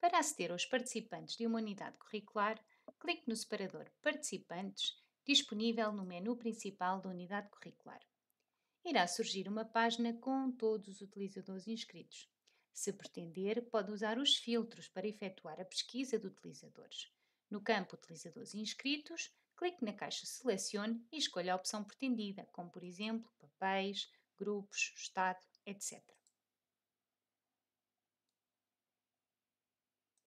Para aceder aos participantes de uma unidade curricular, clique no separador Participantes, disponível no menu principal da unidade curricular. Irá surgir uma página com todos os utilizadores inscritos. Se pretender, pode usar os filtros para efetuar a pesquisa de utilizadores. No campo Utilizadores inscritos, clique na caixa Selecione e escolha a opção pretendida, como por exemplo papéis, grupos, estado, etc.